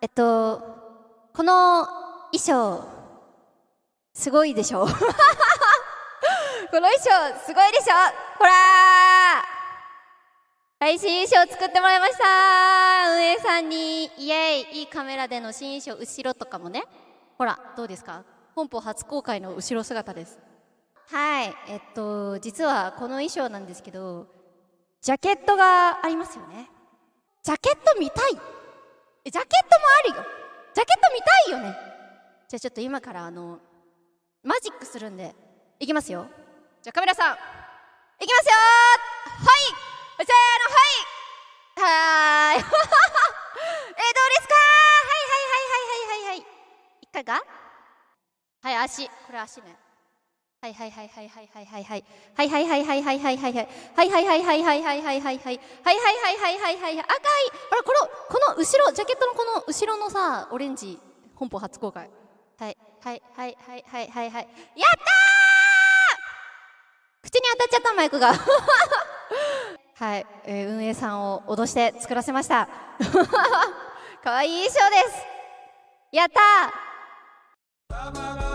えっとこの衣装すごいでしょ？この衣装すごいでしょ？ほらはい新衣装作ってもらいました運営さんにイエイ！いいカメラでの新衣装後ろとかもね。ほらどうですか？本邦初公開の後ろ姿です。はい。えっと実はこの衣装なんですけどジャケットがありますよね。ジャケット見たいえジャケットもあるよ。ジャケット見たいよね。じゃあちょっと今からあのマジックするんでいきますよ。じゃあカメラさん。いきますよはい。せーのはい。はーい。えー、どうですかはいはいはいはいはいはいはい。一回が？はい足。これ足ね。はいはいはいはいはいはいはいはい。はいはいはいはいはいはいはい。はいはいはいはいはいはいはいはいはいはいはいはいはいはいはいはい赤いほらこのこの後ろジャケットのこの後ろのさオレンジ本邦初公開はいはいはいはいはいはいはいやったー口に当たっちゃったマイクがはい、えー、運営さんを脅して作らせましたかわいい衣装ですやったー